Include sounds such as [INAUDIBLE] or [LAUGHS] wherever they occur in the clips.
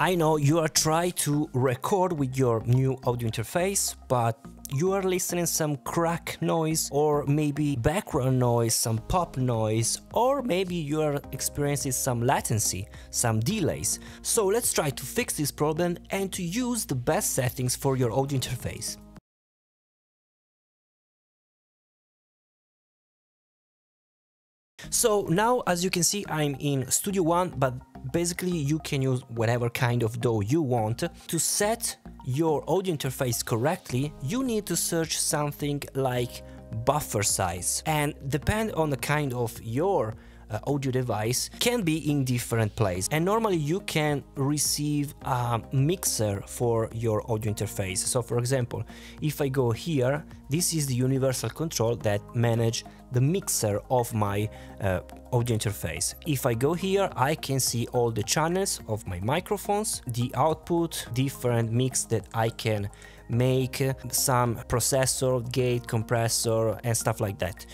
I know you are trying to record with your new audio interface, but you are listening some crack noise or maybe background noise, some pop noise, or maybe you are experiencing some latency, some delays. So let's try to fix this problem and to use the best settings for your audio interface. So now as you can see I'm in Studio One but basically you can use whatever kind of DAW you want. To set your audio interface correctly you need to search something like buffer size and depend on the kind of your uh, audio device can be in different place. And normally you can receive a mixer for your audio interface. So for example if I go here this is the universal control that manage the mixer of my uh, audio interface. If I go here I can see all the channels of my microphones the output different mix that I can make some processor gate compressor and stuff like that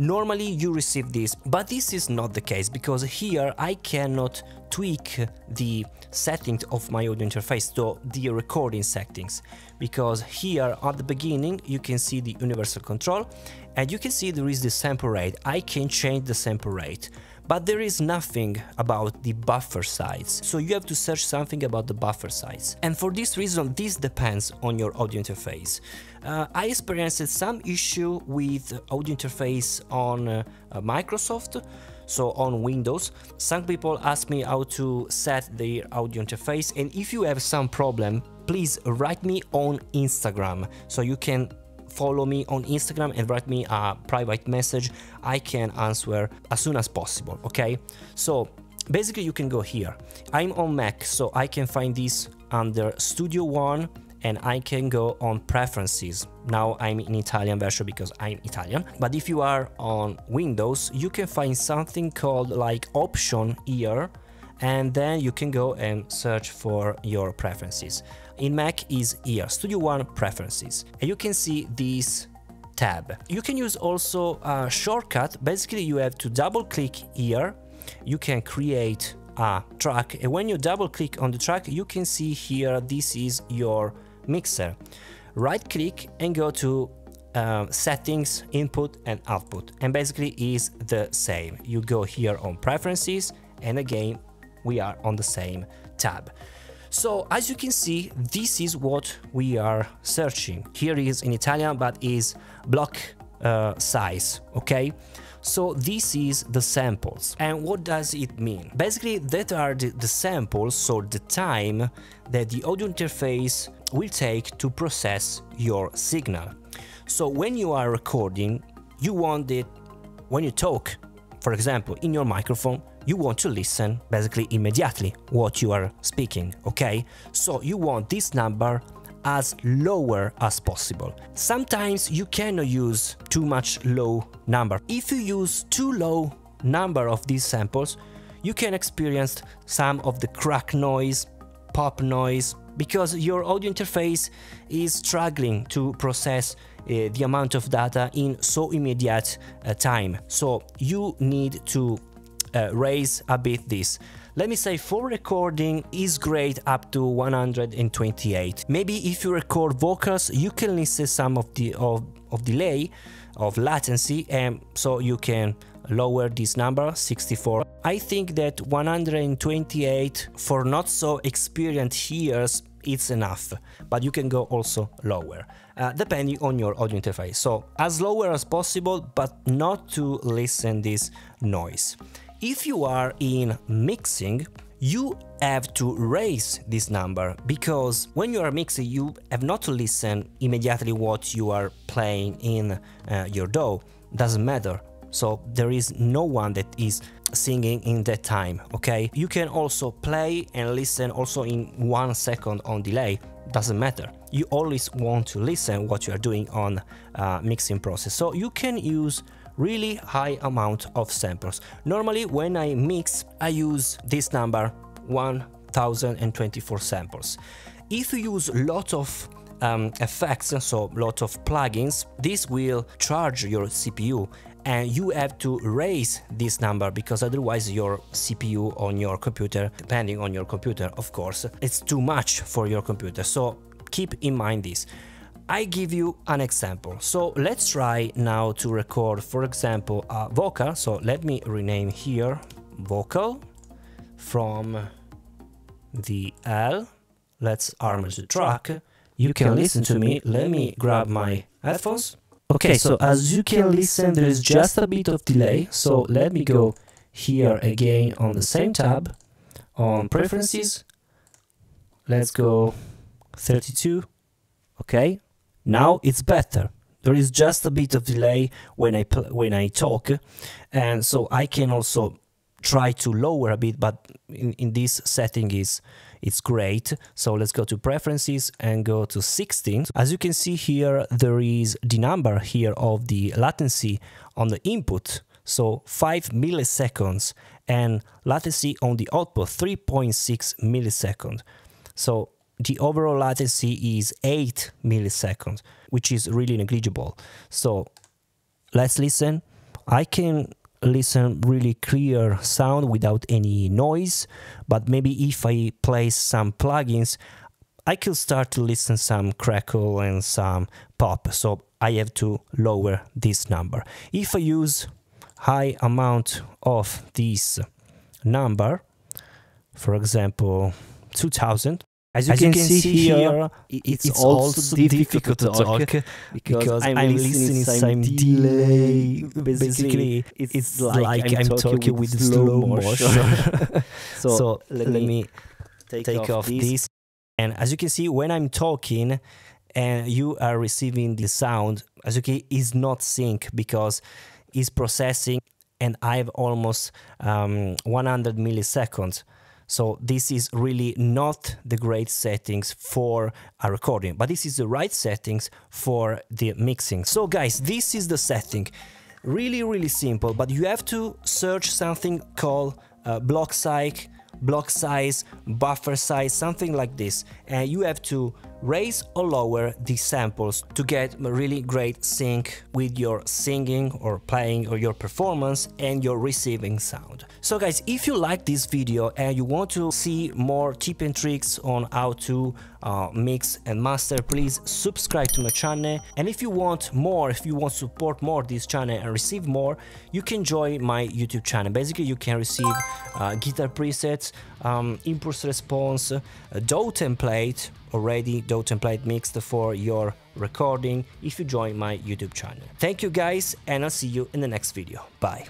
normally you receive this but this is not the case because here I cannot tweak the settings of my audio interface to the recording settings. Because here at the beginning you can see the universal control and you can see there is the sample rate. I can change the sample rate but there is nothing about the buffer size, so you have to search something about the buffer size. And for this reason, this depends on your audio interface. Uh, I experienced some issue with audio interface on uh, Microsoft, so on Windows. Some people ask me how to set their audio interface, and if you have some problem, please write me on Instagram so you can follow me on Instagram and write me a private message. I can answer as soon as possible, okay? So basically you can go here. I'm on Mac, so I can find this under Studio One and I can go on preferences. Now I'm in Italian version because I'm Italian. But if you are on Windows, you can find something called like option here and then you can go and search for your preferences. In Mac is here, Studio One Preferences. And you can see this tab. You can use also a shortcut. Basically, you have to double click here. You can create a track and when you double click on the track, you can see here this is your mixer. Right click and go to uh, settings, input and output and basically is the same. You go here on preferences and again we are on the same tab. So as you can see, this is what we are searching. Here is in Italian, but is block uh, size, okay? So this is the samples. And what does it mean? Basically, that are the, the samples, so the time that the audio interface will take to process your signal. So when you are recording, you want it, when you talk, for example, in your microphone, you want to listen basically immediately what you are speaking, okay? So you want this number as lower as possible. Sometimes you cannot use too much low number. If you use too low number of these samples, you can experience some of the crack noise, pop noise, because your audio interface is struggling to process uh, the amount of data in so immediate uh, time. So you need to uh, raise a bit this. Let me say for recording is great up to 128. Maybe if you record vocals, you can listen some of the of, of delay, of latency, and so you can lower this number 64 i think that 128 for not so experienced ears it's enough but you can go also lower uh, depending on your audio interface so as lower as possible but not to listen this noise if you are in mixing, you have to raise this number because when you are mixing you have not to listen immediately what you are playing in uh, your DAW doesn't matter. So there is no one that is singing in that time okay? You can also play and listen also in one second on delay. Doesn't matter. You always want to listen what you are doing on uh, mixing process. So you can use really high amount of samples. Normally when I mix, I use this number 1024 samples. If you use a lot of um, effects, so a lot of plugins, this will charge your CPU and you have to raise this number because otherwise your CPU on your computer, depending on your computer of course, it's too much for your computer. So keep in mind this. I give you an example. So let's try now to record, for example, a vocal. So let me rename here vocal from the L. Let's arm the track. You can listen to me. Let me grab my headphones. Okay, so as you can listen, there is just a bit of delay. So let me go here again on the same tab on preferences. Let's go 32. Okay, now it's better. There is just a bit of delay when I when I talk, and so I can also try to lower a bit, but in, in this setting is it's great. So let's go to preferences and go to 16. As you can see here, there is the number here of the latency on the input. So 5 milliseconds and latency on the output 3.6 milliseconds. So the overall latency is 8 milliseconds, which is really negligible. So let's listen. I can listen really clear sound without any noise but maybe if i place some plugins i could start to listen some crackle and some pop so i have to lower this number if i use high amount of this number for example 2000 as you, As can, you can, see, see here, it's, it's also difficult to talk, because, because I'm, I'm listening some delay. Basically, it's, it's like, like, I'm, talking, talking with slow motion. [LAUGHS] [LAUGHS] so, so, let, let me take, take off, off this. And as you can see, when I'm talking and you are receiving the sound, as you can, is not sync because it's processing and I have almost um, 100 milliseconds. So this is really not the great settings for a recording, but this is the right settings for the mixing. So guys, this is the setting. Really, really simple, but you have to search something called uh, block size, block size, buffer size, something like this. And you have to raise or lower the samples to get a really great sync with your singing or playing or your performance and your receiving sound. So guys, if you like this video and you want to see more tip and tricks on how to uh, mix and master, please subscribe to my channel. And if you want more, if you want to support more this channel and receive more, you can join my YouTube channel. Basically, you can receive uh, guitar presets, um, impulse response, DAW template, already DAW template mixed for your recording if you join my YouTube channel. Thank you guys and I'll see you in the next video. Bye.